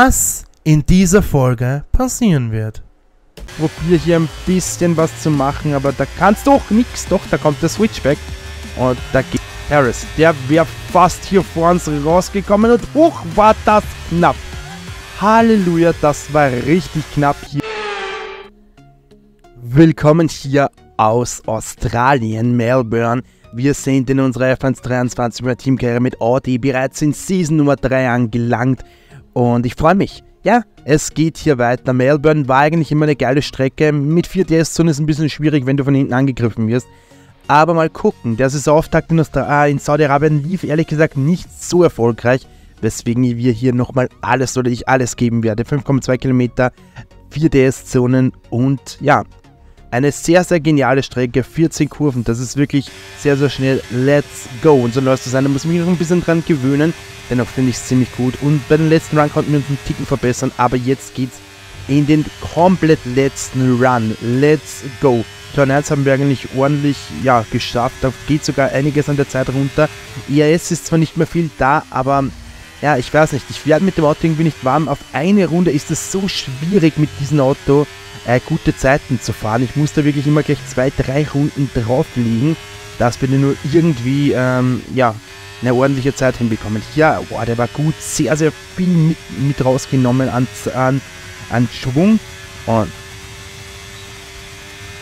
was in dieser Folge passieren wird. probiere hier ein bisschen was zu machen, aber da kannst du auch nichts. Doch, da kommt der Switchback. Und da geht Harris. Der wäre fast hier vor uns rausgekommen und hoch war das knapp. Halleluja, das war richtig knapp hier. Willkommen hier aus Australien, Melbourne. Wir sind in unserer F123 Teamkarriere mit Audi bereits in Season Nummer 3 angelangt und ich freue mich. Ja, es geht hier weiter. Melbourne war eigentlich immer eine geile Strecke. Mit 4 DS-Zonen ist es ein bisschen schwierig, wenn du von hinten angegriffen wirst. Aber mal gucken, der Saisonauftakt in, äh, in Saudi-Arabien lief ehrlich gesagt nicht so erfolgreich, weswegen wir hier nochmal alles oder ich alles geben werde. 5,2 Kilometer, 4 DS-Zonen und ja, eine sehr, sehr geniale Strecke, 14 Kurven, das ist wirklich sehr, sehr schnell. Let's go! Und so läuft es an, da muss ich mich noch ein bisschen dran gewöhnen. Dennoch finde ich es ziemlich gut. Und bei den letzten Run konnten wir uns einen Ticken verbessern, aber jetzt geht's in den komplett letzten Run. Let's go! Turn 1 haben wir eigentlich ordentlich ja, geschafft. Da geht sogar einiges an der Zeit runter. IAS ist zwar nicht mehr viel da, aber ja, ich weiß nicht. Ich werde mit dem Auto irgendwie nicht warm. Auf eine Runde ist es so schwierig mit diesem Auto äh, gute Zeiten zu fahren. Ich muss da wirklich immer gleich zwei, drei Runden drauf liegen, dass wir nur irgendwie ähm, ja, eine ordentliche Zeit hinbekommen. Ja, boah, der war gut. Sehr, sehr viel mit, mit rausgenommen an, an, an Schwung. Und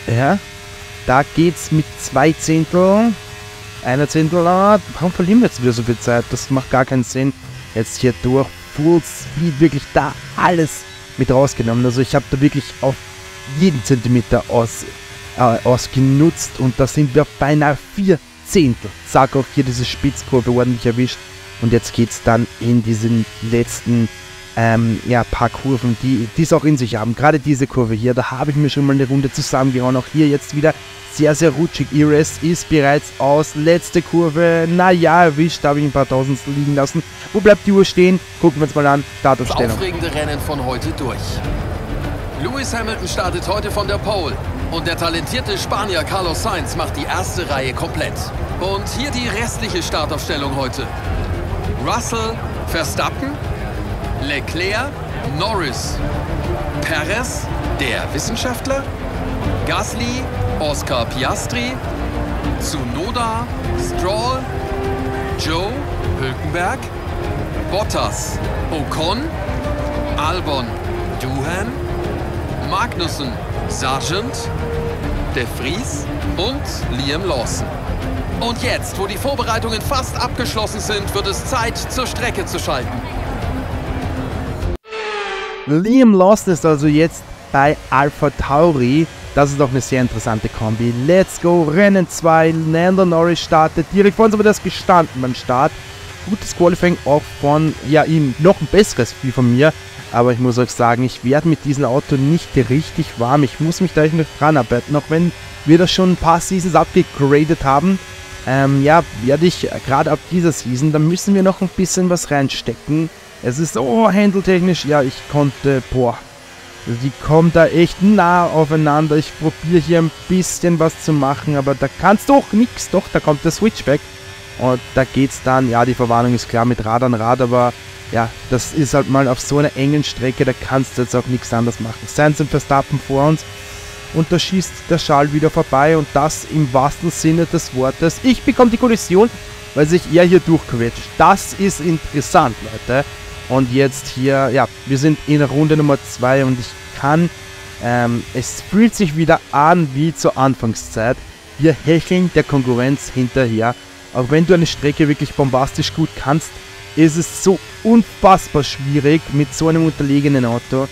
ja, da geht's mit zwei Zehntel. Einer Zehntel, ah, warum verlieren wir jetzt wieder so viel Zeit? Das macht gar keinen Sinn. Jetzt hier durch Full Speed wirklich da alles mit rausgenommen. Also ich habe da wirklich auf jeden Zentimeter aus, äh, ausgenutzt und da sind wir beinahe vier Zehntel. Sag auch hier diese Spitzkurve ordentlich erwischt. Und jetzt geht's dann in diesen letzten ähm, ja, paar Kurven, die es auch in sich haben. Gerade diese Kurve hier, da habe ich mir schon mal eine Runde zusammengehauen. Auch hier jetzt wieder sehr, sehr rutschig. Iris ist bereits aus. Letzte Kurve, naja, erwischt, da habe ich ein paar Tausendstel liegen lassen. Wo bleibt die Uhr stehen? Gucken wir uns mal an. Startaufstellung. Das aufregende Rennen von heute durch. Lewis Hamilton startet heute von der Pole. Und der talentierte Spanier Carlos Sainz macht die erste Reihe komplett. Und hier die restliche Startaufstellung heute. Russell, Verstappen, Leclerc, Norris, Perez, der Wissenschaftler, Gasly, Oscar Piastri, Tsunoda, Stroll, Joe, Hülkenberg, Bottas, Ocon, Albon, Duhan, Magnussen, Sargent, De Vries und Liam Lawson. Und jetzt, wo die Vorbereitungen fast abgeschlossen sind, wird es Zeit, zur Strecke zu schalten. Liam Lawson ist also jetzt bei Alpha Tauri. Das ist doch eine sehr interessante Kombi. Let's go, Rennen 2. Nando Norris startet direkt vor uns, aber das gestanden beim Start. Gutes Qualifying auch von, ja, ihm noch ein besseres wie von mir. Aber ich muss euch sagen, ich werde mit diesem Auto nicht richtig warm. Ich muss mich da echt noch dran arbeiten, auch wenn wir das schon ein paar Seasons abgegradet haben. Ähm, ja, werde ich gerade ab dieser Season, da müssen wir noch ein bisschen was reinstecken. Es ist, oh, handeltechnisch, ja, ich konnte, boah, die kommen da echt nah aufeinander. Ich probiere hier ein bisschen was zu machen, aber da kannst du auch nichts. Doch, da kommt der Switchback. Und da geht's dann, ja, die Verwarnung ist klar mit Rad an Rad, aber ja, das ist halt mal auf so einer engen Strecke, da kannst du jetzt auch nichts anderes machen. Sainz und Verstappen vor uns und da schießt der Schal wieder vorbei und das im wahrsten Sinne des Wortes. Ich bekomme die Kollision, weil sich er hier durchquetscht. Das ist interessant, Leute. Und jetzt hier, ja, wir sind in Runde Nummer 2 und ich kann, ähm, es fühlt sich wieder an wie zur Anfangszeit. Wir hecheln der Konkurrenz hinterher. Auch wenn du eine Strecke wirklich bombastisch gut kannst, ist es so unfassbar schwierig mit so einem unterlegenen Auto,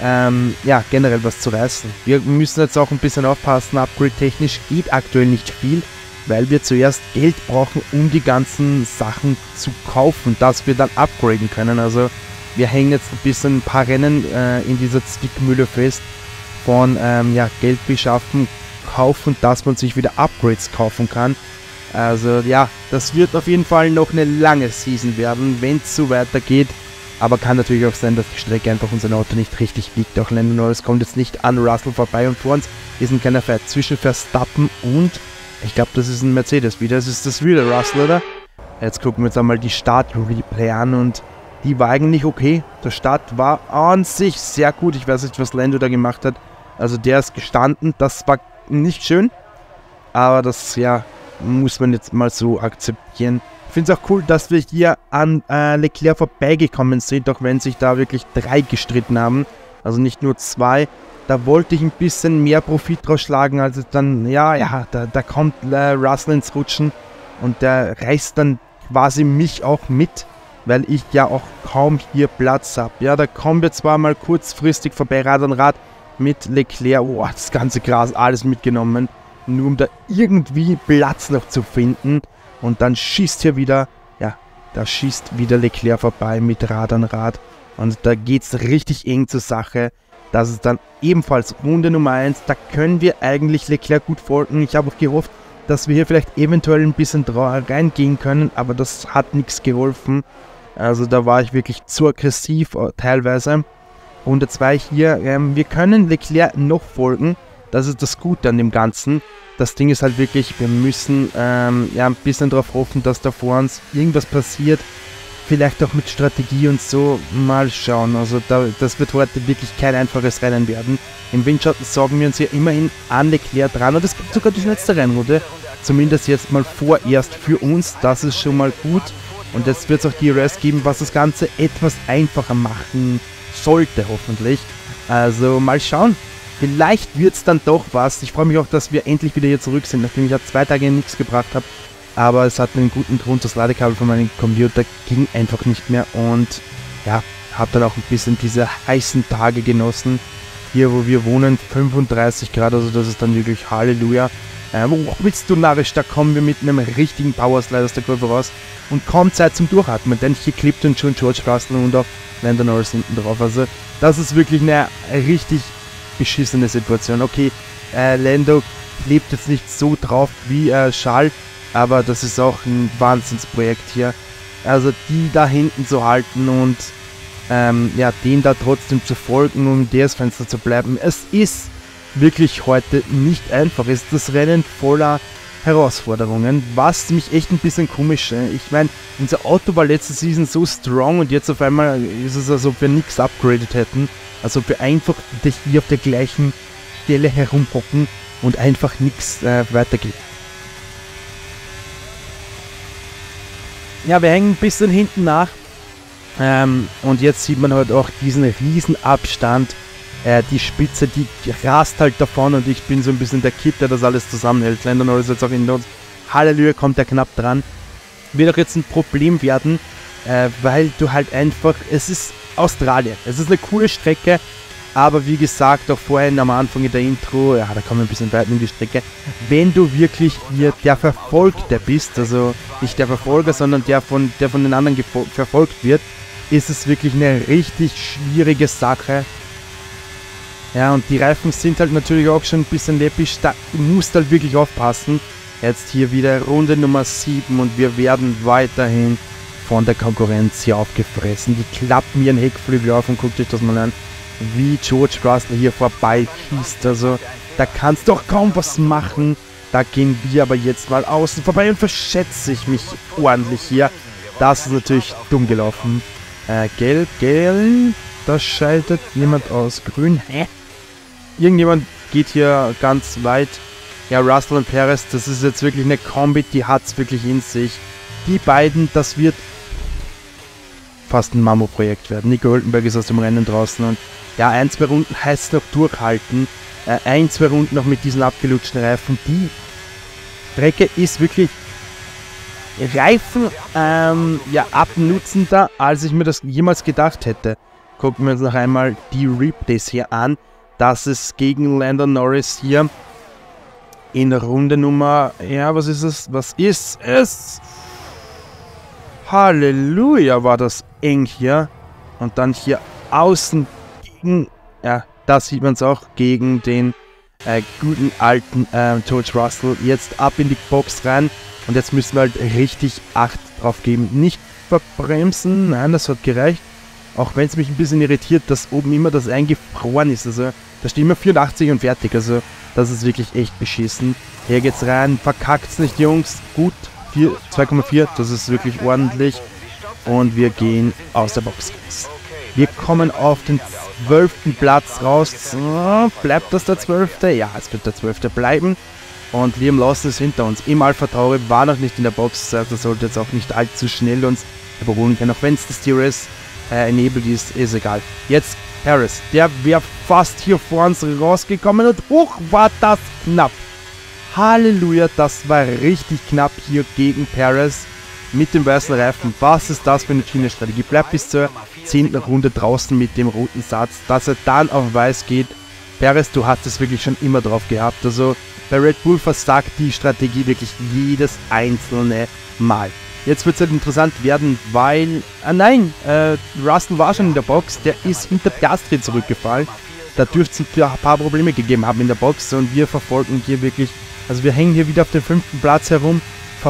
ähm, ja, generell was zu reißen. Wir müssen jetzt auch ein bisschen aufpassen, upgrade-technisch geht aktuell nicht viel, weil wir zuerst Geld brauchen, um die ganzen Sachen zu kaufen, dass wir dann upgraden können. Also wir hängen jetzt ein bisschen ein paar Rennen äh, in dieser Zwickmühle fest von ähm, ja, Geld beschaffen, kaufen, dass man sich wieder Upgrades kaufen kann. Also ja, das wird auf jeden Fall noch eine lange Season werden, wenn es so weitergeht. Aber kann natürlich auch sein, dass die Strecke einfach unser Auto nicht richtig liegt. Auch Lando Norris kommt jetzt nicht an Russell vorbei und vor uns ist ein kleiner Fight zwischen Verstappen und ich glaube, das ist ein Mercedes wieder. Das ist das wieder Russell, oder? Jetzt gucken wir uns einmal die Start-Replay an und die war eigentlich okay. Der Start war an sich sehr gut. Ich weiß nicht, was Lando da gemacht hat. Also der ist gestanden. Das war nicht schön. Aber das, ja, muss man jetzt mal so akzeptieren. Ich finde es auch cool, dass wir hier an äh, Leclerc vorbeigekommen sind, auch wenn sich da wirklich drei gestritten haben. Also nicht nur zwei. Da wollte ich ein bisschen mehr Profit draus schlagen, als es dann, ja, ja, da, da kommt äh, Russell ins Rutschen und der reißt dann quasi mich auch mit, weil ich ja auch kaum hier Platz habe. Ja, da kommen wir zwar mal kurzfristig vorbei, Rad an Rad mit Leclerc, oh, das ganze Gras, alles mitgenommen, nur um da irgendwie Platz noch zu finden. Und dann schießt hier wieder, ja, da schießt wieder Leclerc vorbei mit Rad an Rad. Und da geht es richtig eng zur Sache. Das ist dann ebenfalls Runde Nummer 1. Da können wir eigentlich Leclerc gut folgen. Ich habe auch gehofft, dass wir hier vielleicht eventuell ein bisschen reingehen können, aber das hat nichts geholfen. Also da war ich wirklich zu aggressiv äh, teilweise. Runde 2 hier, ähm, wir können Leclerc noch folgen. Das ist das Gute an dem Ganzen. Das Ding ist halt wirklich, wir müssen ähm, ja, ein bisschen darauf hoffen, dass da vor uns irgendwas passiert, vielleicht auch mit Strategie und so mal schauen. Also da, das wird heute wirklich kein einfaches Rennen werden. Im Windschatten sorgen wir uns ja immerhin an Leclerc dran und es gibt sogar die schnellste Rennrunde. Zumindest jetzt mal vorerst für uns. Das ist schon mal gut. Und jetzt wird es auch DRS geben, was das Ganze etwas einfacher machen sollte, hoffentlich. Also mal schauen. Vielleicht wird es dann doch was. Ich freue mich auch, dass wir endlich wieder hier zurück sind, nachdem ich ja zwei Tage nichts gebracht habe. Aber es hat einen guten Grund, das Ladekabel von meinem Computer ging einfach nicht mehr und ja, habe dann auch ein bisschen diese heißen Tage genossen. Hier, wo wir wohnen, 35 Grad, also das ist dann wirklich Halleluja. Äh, wo willst du narrisch? Da kommen wir mit einem richtigen Powerslide aus der Kurve raus und kaum Zeit zum Durchatmen, denn hier klebt uns schon George Russell und auch Lando Norris hinten drauf. Also das ist wirklich eine richtig beschissene Situation. Okay, äh, Lando klebt jetzt nicht so drauf wie äh, Charles, aber das ist auch ein Wahnsinnsprojekt hier. Also die da hinten zu halten und ähm, ja, den da trotzdem zu folgen, um in Fenster zu bleiben. Es ist wirklich heute nicht einfach. Es ist das Rennen voller Herausforderungen, was mich echt ein bisschen komisch. Äh, ich meine, unser Auto war letzte Season so strong und jetzt auf einmal ist es, als ob wir nichts upgraded hätten. Also ob wir einfach hier auf der gleichen Stelle herumhocken und einfach nichts äh, weitergeht. Ja, wir hängen ein bisschen hinten nach. Ähm, und jetzt sieht man halt auch diesen riesen Abstand. Äh, die Spitze, die rast halt davon und ich bin so ein bisschen der Kid, der das alles zusammenhält. Landon Norris jetzt auch in uns. Halleluja, kommt er knapp dran. Wird auch jetzt ein Problem werden, äh, weil du halt einfach, es ist Australien. Es ist eine coole Strecke, aber wie gesagt, auch vorhin am Anfang in der Intro, ja, da kommen wir ein bisschen weiter in die Strecke. Wenn du wirklich hier der Verfolgte bist, also nicht der Verfolger, sondern der von, der von den anderen verfolgt wird, ist es wirklich eine richtig schwierige Sache. Ja, und die Reifen sind halt natürlich auch schon ein bisschen läppisch. Da musst halt wirklich aufpassen. Jetzt hier wieder Runde Nummer 7 und wir werden weiterhin von der Konkurrenz hier aufgefressen. Die klappen ihren Heckflügel auf und guckt euch das mal an wie George Russell hier vorbei schießt. Also da kannst du doch kaum was machen. Da gehen wir aber jetzt mal außen vorbei und verschätze ich mich ordentlich hier. Das ist natürlich dumm gelaufen. Äh, gelb, gelb. Da schaltet jemand aus. Grün. Hä? Irgendjemand geht hier ganz weit. Ja, Russell und Perez, das ist jetzt wirklich eine Kombi, die hat es wirklich in sich. Die beiden, das wird fast ein Mammo-Projekt werden. Nico Hülkenberg ist aus dem Rennen draußen und ja, ein, zwei Runden heißt noch durchhalten. Äh, ein, zwei Runden noch mit diesen abgelutschten Reifen. Die Strecke ist wirklich Reifen ähm, ja, abnutzender, als ich mir das jemals gedacht hätte. Gucken wir uns noch einmal die Replays hier an. Das ist gegen Landon Norris hier in Runde Nummer, ja, was ist es? Was ist es? Halleluja, war das eng hier. Und dann hier außen gegen, ja, da sieht man es auch, gegen den äh, guten alten äh, George Russell. Jetzt ab in die Box rein. Und jetzt müssen wir halt richtig Acht drauf geben. Nicht verbremsen, nein, das hat gereicht. Auch wenn es mich ein bisschen irritiert, dass oben immer das eingefroren ist. Also da steht immer 84 und fertig. Also das ist wirklich echt beschissen. Hier geht's rein, verkackt's nicht, Jungs. Gut, 2,4, das ist wirklich ordentlich. und wir gehen aus der Box raus. Wir kommen auf den zwölften Platz raus. So, bleibt das der zwölfte? Ja, es wird der zwölfte bleiben. Und Liam Lawson ist hinter uns. Im Alpha Tauri war noch nicht in der Box, das er sollte jetzt auch nicht allzu schnell uns überholen können. Auch wenn es das Steers äh, enabelt ist, ist egal. Jetzt Harris, der wäre fast hier vor uns rausgekommen und hoch war das knapp. Halleluja, das war richtig knapp hier gegen Paris mit dem weißen Reifen. Was ist das für eine Schienenstrategie? Bleibt bis zur 10. Runde draußen mit dem roten Satz, dass er dann auf weiß geht. Perez, du hast es wirklich schon immer drauf gehabt. Also bei Red Bull versagt die Strategie wirklich jedes einzelne Mal. Jetzt wird es halt interessant werden, weil, ah nein, äh, Russell war schon in der Box, der ist hinter Piastri zurückgefallen. Da dürfte es ein paar Probleme gegeben haben in der Box und wir verfolgen hier wirklich, also wir hängen hier wieder auf dem fünften Platz herum,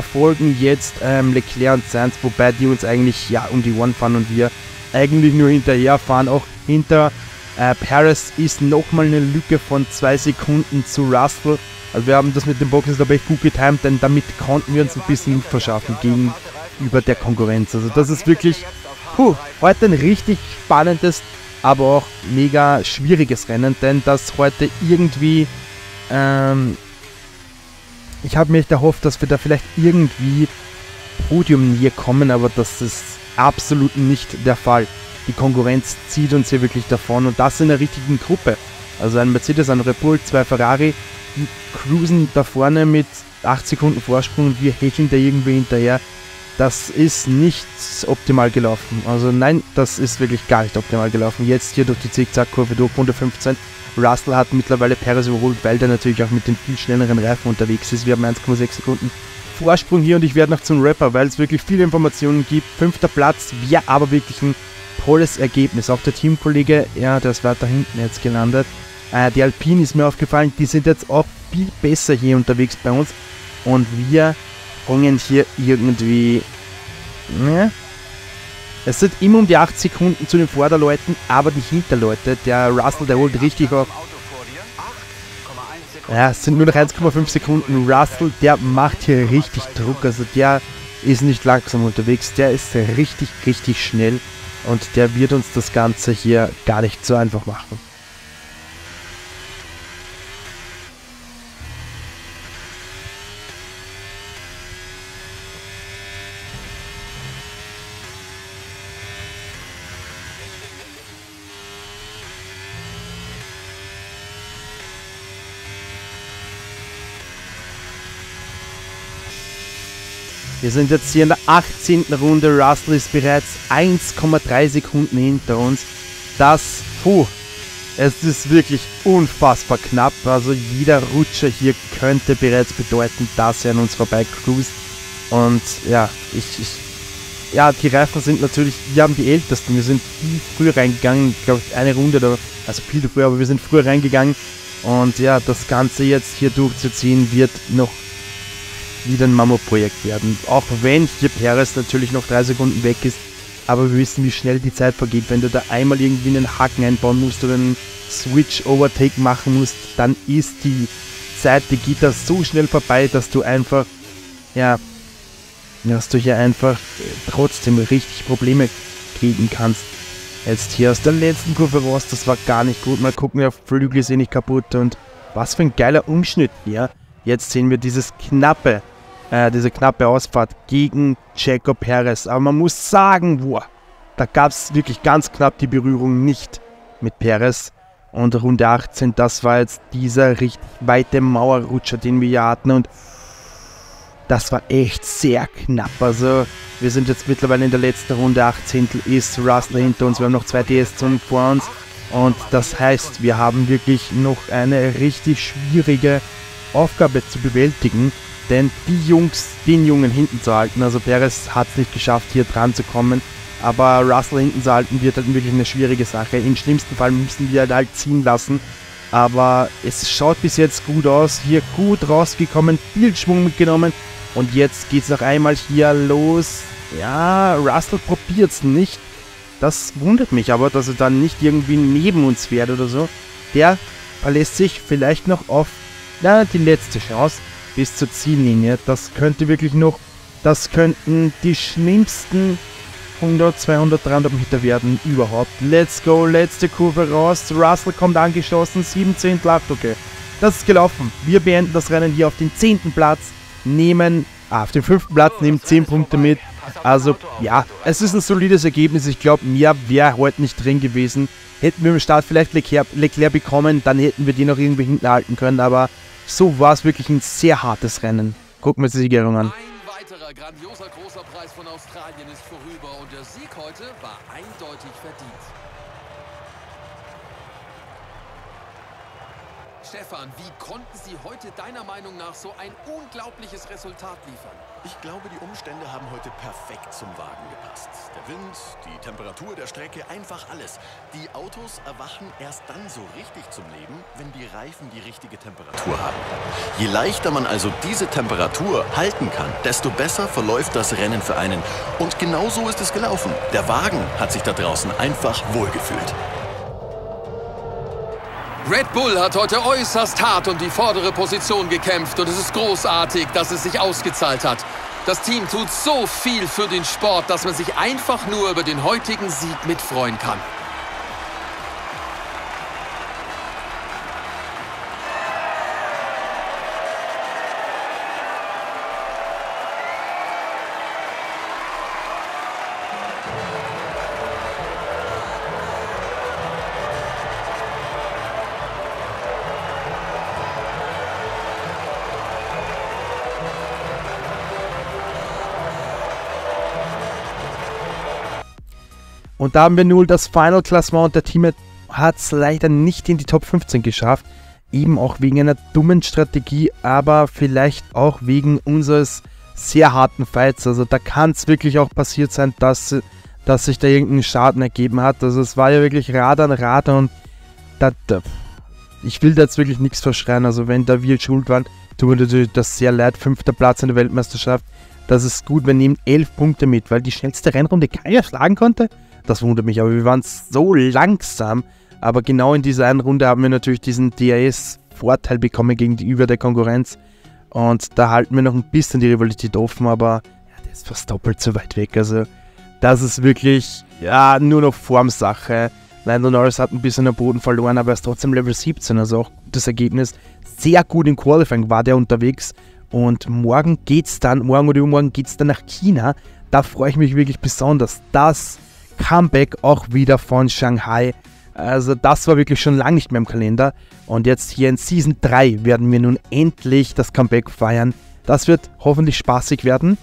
verfolgen jetzt ähm, Leclerc und Sainz, wobei die uns eigentlich ja um die One fahren und wir eigentlich nur hinterher fahren. Auch hinter äh, Paris ist nochmal eine Lücke von zwei Sekunden zu Russell. Also wir haben das mit den Boxen dabei gut getimt, denn damit konnten wir uns ein bisschen verschaffen gegenüber der Konkurrenz. Also das ist wirklich puh, heute ein richtig spannendes, aber auch mega schwieriges Rennen, denn das heute irgendwie ähm, ich habe mir erhofft, dass wir da vielleicht irgendwie Podium näher kommen, aber das ist absolut nicht der Fall. Die Konkurrenz zieht uns hier wirklich davon und das in der richtigen Gruppe. Also ein Mercedes, ein Red Bull, zwei Ferrari, die cruisen da vorne mit 8 Sekunden Vorsprung und wir häkeln da irgendwie hinterher. Das ist nicht optimal gelaufen. Also nein, das ist wirklich gar nicht optimal gelaufen. Jetzt hier durch die Zickzack-Kurve durch Runde 15 Russell hat mittlerweile Perez überholt, weil der natürlich auch mit den viel schnelleren Reifen unterwegs ist. Wir haben 1,6 Sekunden Vorsprung hier und ich werde noch zum Rapper, weil es wirklich viele Informationen gibt. Fünfter Platz wäre aber wirklich ein tolles Ergebnis. Auch der Teamkollege, ja, der ist weiter hinten jetzt gelandet. Äh, die Alpine ist mir aufgefallen, die sind jetzt auch viel besser hier unterwegs bei uns. Und wir bringen hier irgendwie. Ne? Es sind immer um die 8 Sekunden zu den Vorderleuten, aber die Hinterleute, der Russell, der holt richtig auf. Ja, es sind nur noch 1,5 Sekunden. Russell, der macht hier richtig Druck. Also der ist nicht langsam unterwegs, der ist richtig, richtig schnell. Und der wird uns das Ganze hier gar nicht so einfach machen. Wir sind jetzt hier in der 18. Runde. Russell ist bereits 1,3 Sekunden hinter uns. Das, puh, es ist wirklich unfassbar knapp. Also jeder Rutscher hier könnte bereits bedeuten, dass er an uns vorbei cruist. Und ja, ich, ich, ja, die Reifen sind natürlich, wir haben die ältesten. Wir sind viel früher reingegangen. Ich glaube, eine Runde, oder, also viel früher, aber wir sind früher reingegangen. Und ja, das Ganze jetzt hier durchzuziehen wird noch wieder ein Mammutprojekt werden. Auch wenn hier Perez natürlich noch drei Sekunden weg ist, aber wir wissen, wie schnell die Zeit vergeht. Wenn du da einmal irgendwie einen Haken einbauen musst oder einen Switch-Overtake machen musst, dann ist die Zeit, die geht da so schnell vorbei, dass du einfach, ja, dass du hier einfach trotzdem richtig Probleme kriegen kannst. Jetzt hier aus der letzten Kurve raus, das war gar nicht gut. Mal gucken, der Flügel eh nicht kaputt und was für ein geiler Umschnitt hier. Jetzt sehen wir dieses knappe äh, diese knappe Ausfahrt gegen Checo Perez. Aber man muss sagen, boah, da gab es wirklich ganz knapp die Berührung nicht mit Perez. Und Runde 18, das war jetzt dieser richtig weite Mauerrutscher, den wir hier hatten. Und das war echt sehr knapp. Also wir sind jetzt mittlerweile in der letzten Runde. 18 ist Russell hinter uns. Wir haben noch zwei DS-Zonen vor uns. Und das heißt, wir haben wirklich noch eine richtig schwierige Aufgabe zu bewältigen. Denn die Jungs, den Jungen hinten zu halten, also Perez hat es nicht geschafft, hier dran zu kommen, aber Russell hinten zu halten, wird halt wirklich eine schwierige Sache. Im schlimmsten Fall müssen wir halt, halt ziehen lassen. Aber es schaut bis jetzt gut aus. Hier gut rausgekommen, viel Schwung mitgenommen. Und jetzt geht es noch einmal hier los. Ja, Russell probiert es nicht. Das wundert mich aber, dass er dann nicht irgendwie neben uns fährt oder so. Der verlässt sich vielleicht noch auf na, die letzte Chance bis zur Ziellinie. Das könnte wirklich noch, das könnten die schlimmsten 100, 200, 300 Meter werden überhaupt. Let's go, letzte Kurve raus. Russell kommt angeschossen, 17 läuft okay. Das ist gelaufen. Wir beenden das Rennen hier auf den 10. Platz, nehmen, ah, auf den 5. Platz, nehmen 10 Punkte mit. Also ja, es ist ein solides Ergebnis. Ich glaube, mehr wäre heute nicht drin gewesen. Hätten wir im Start vielleicht Leclerc, Leclerc bekommen, dann hätten wir die noch irgendwie hinten halten können. Aber so war es wirklich ein sehr hartes Rennen. Gucken wir uns die Siegerung an. Ein weiterer grandioser großer Preis von Australien ist vorüber und der Sieg heute war eindeutig verdient. Stefan, wie konnten Sie heute deiner Meinung nach so ein unglaubliches Resultat liefern? Ich glaube, die Umstände haben heute perfekt zum Wagen gepasst. Der Wind, die Temperatur der Strecke, einfach alles. Die Autos erwachen erst dann so richtig zum Leben, wenn die Reifen die richtige Temperatur haben. Je leichter man also diese Temperatur halten kann, desto besser verläuft das Rennen für einen. Und genau so ist es gelaufen. Der Wagen hat sich da draußen einfach wohlgefühlt. Red Bull hat heute äußerst hart um die vordere Position gekämpft und es ist großartig, dass es sich ausgezahlt hat. Das Team tut so viel für den Sport, dass man sich einfach nur über den heutigen Sieg mitfreuen kann. Und da haben wir nun das Final Klassement und der Team hat es leider nicht in die Top 15 geschafft. Eben auch wegen einer dummen Strategie, aber vielleicht auch wegen unseres sehr harten Fights. Also da kann es wirklich auch passiert sein, dass, dass sich da irgendein Schaden ergeben hat. Also es war ja wirklich Rad an Rad und da, da, ich will da jetzt wirklich nichts verschreien. Also wenn da wir schuld waren, tut mir natürlich das sehr leid. Fünfter Platz in der Weltmeisterschaft. Das ist gut, wir nehmen elf Punkte mit, weil die schnellste Rennrunde keiner schlagen konnte. Das wundert mich, aber wir waren so langsam. Aber genau in dieser einen Runde haben wir natürlich diesen DRS-Vorteil bekommen gegenüber der Konkurrenz. Und da halten wir noch ein bisschen die Rivalität offen, aber ja, der ist fast doppelt so weit weg. Also, das ist wirklich ja, nur noch Formsache. Lando Norris hat ein bisschen am Boden verloren, aber er ist trotzdem Level 17, also auch das Ergebnis. Sehr gut im Qualifying war der unterwegs. Und morgen geht's dann, morgen oder übermorgen geht's dann nach China. Da freue ich mich wirklich besonders. Das Comeback auch wieder von Shanghai. Also das war wirklich schon lange nicht mehr im Kalender. Und jetzt hier in Season 3 werden wir nun endlich das Comeback feiern. Das wird hoffentlich spaßig werden.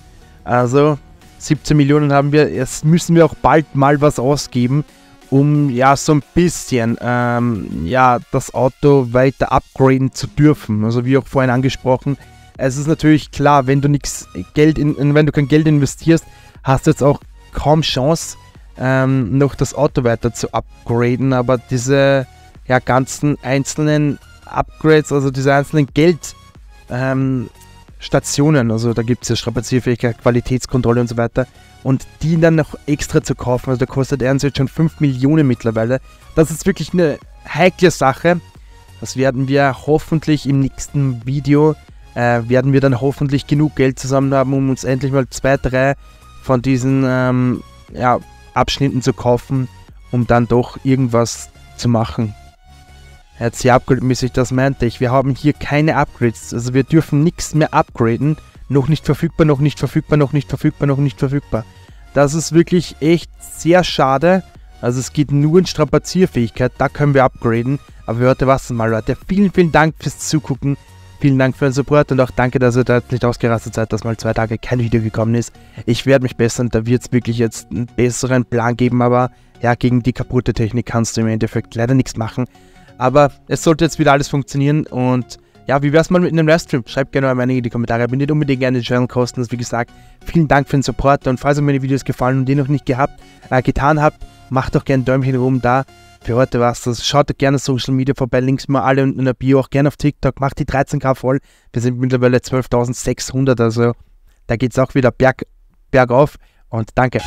Also 17 Millionen haben wir. Jetzt müssen wir auch bald mal was ausgeben, um ja so ein bisschen ähm, ja, das Auto weiter upgraden zu dürfen. Also wie auch vorhin angesprochen. Es ist natürlich klar, wenn du nichts Geld in, wenn du kein Geld investierst, hast du jetzt auch kaum Chance, ähm, noch das Auto weiter zu upgraden, aber diese ja, ganzen einzelnen Upgrades, also diese einzelnen Geldstationen, ähm, also da gibt es ja Strapazierfähigkeit, Qualitätskontrolle und so weiter, und die dann noch extra zu kaufen, also da kostet er jetzt schon 5 Millionen mittlerweile. Das ist wirklich eine heikle Sache. Das werden wir hoffentlich im nächsten Video, äh, werden wir dann hoffentlich genug Geld zusammen haben, um uns endlich mal zwei, drei von diesen ähm, ja, Abschnitten zu kaufen, um dann doch irgendwas zu machen. Hat sehr upgrade-mäßig, das meinte ich. Wir haben hier keine Upgrades, also wir dürfen nichts mehr upgraden. Noch nicht verfügbar, noch nicht verfügbar, noch nicht verfügbar, noch nicht verfügbar. Das ist wirklich echt sehr schade. Also es geht nur in Strapazierfähigkeit, da können wir upgraden. Aber hörte was mal, Leute. Vielen, vielen Dank fürs Zugucken. Vielen Dank für den Support und auch danke, dass ihr da nicht ausgerastet seid, dass mal zwei Tage kein Video gekommen ist. Ich werde mich bessern, da wird es wirklich jetzt einen besseren Plan geben, aber ja, gegen die kaputte Technik kannst du im Endeffekt leider nichts machen. Aber es sollte jetzt wieder alles funktionieren und ja, wie wär's mal mit einem Livestream? Schreibt gerne eure Meinung in die Kommentare. Abonniert unbedingt gerne den Channel kostenlos. Wie gesagt, vielen Dank für den Support und falls euch meine Videos gefallen und ihr noch nicht gehabt, äh, getan habt, macht doch gerne ein Däumchen oben da. Für heute war's das. Schaut gerne Social Media vorbei. Links mal alle unten in der Bio. Auch gerne auf TikTok. Macht die 13k voll. Wir sind mittlerweile 12.600. Also da geht's auch wieder berg, bergauf. Und danke.